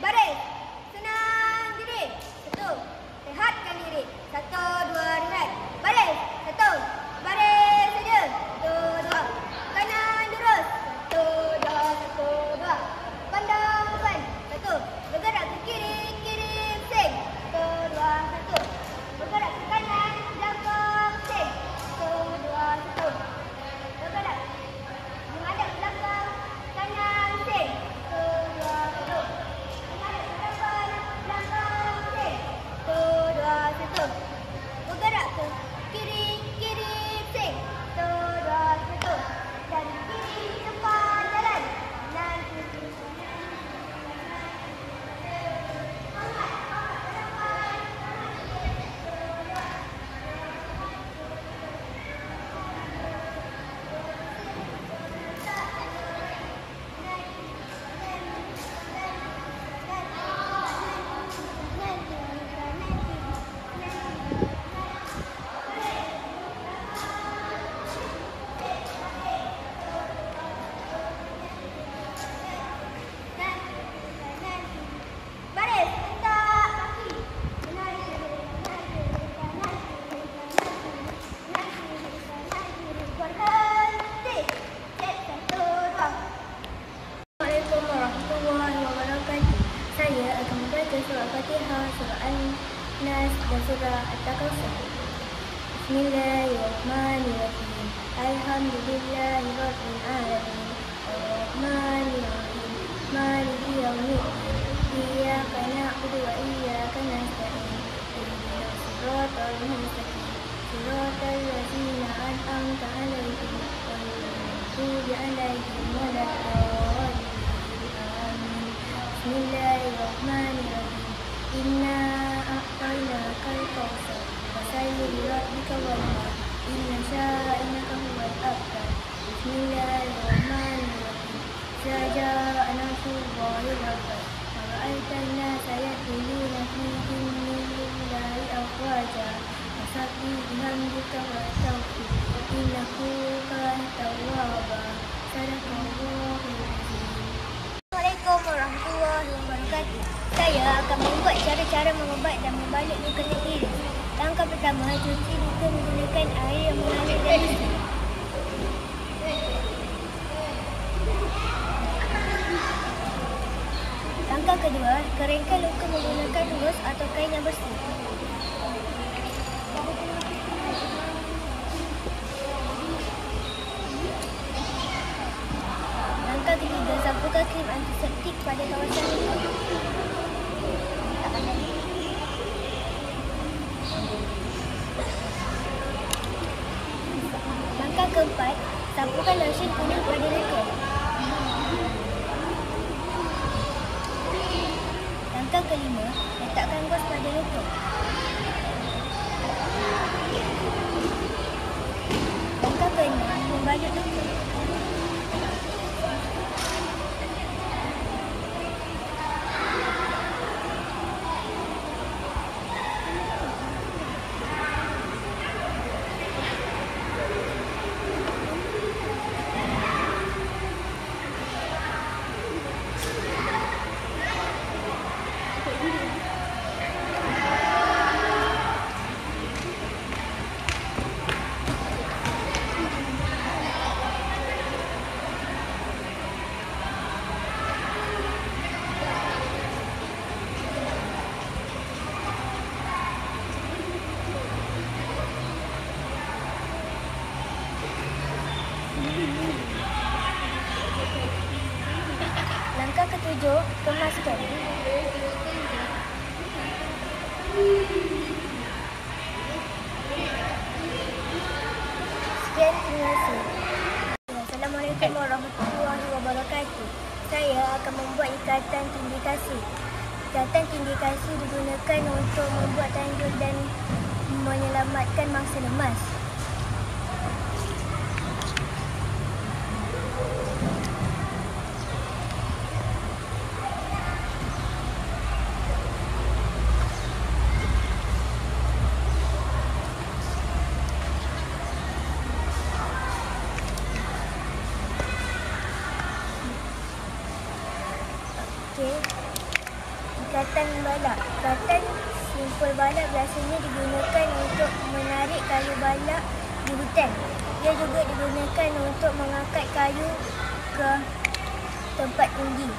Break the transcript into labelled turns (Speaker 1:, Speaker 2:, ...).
Speaker 1: Bora aí. ناس لسورة التكسر بسم الله الرحمن الرحيم. الحمد لله رب العالمين. الرحمن الرحيم. مالك يوم الدين. إياك نعبد وإياك نستعين. اهدنا الصراط المستقيم. صراط الذين أنعمت عليهم غير عليهم ولا الضالين. آمين. بسم الله الرحمن nasrullahi wal fath. أرأيت الناس يدخلون في دين الله أفواجا فسبح بحمدك واستغفر إنه كان توابا صدق الله العظيم Assalamualaikum warahmatullahi wabarakatuh. Saya akan membuat cara-cara mengubat dan membalik luka diri. Langkah pertama, cuci luka menggunakan air yang mengalir dari Langkah kedua, keringkan luka menggunakan rus atau kain yang bersih. Langkah ketiga, sapukan krim antiseptik pada kawasan luka. Langkah keempat, sapukan lotion kuning pada luka. Langkah kelima, letakkan gos pada luka. Ketujuh, kemaskan. Sekian, terima kasih. Assalamualaikum warahmatullahi wabarakatuh. Saya akan membuat ikatan tindikasi. Ikatan tindikasi digunakan untuk membuat tanjul dan menyelamatkan mangsa lemas. Okey. ikatan balak. Ikatan simpul balak biasanya digunakan untuk menarik kayu balak di hutan. Ia juga digunakan untuk mengangkat kayu ke tempat tinggi.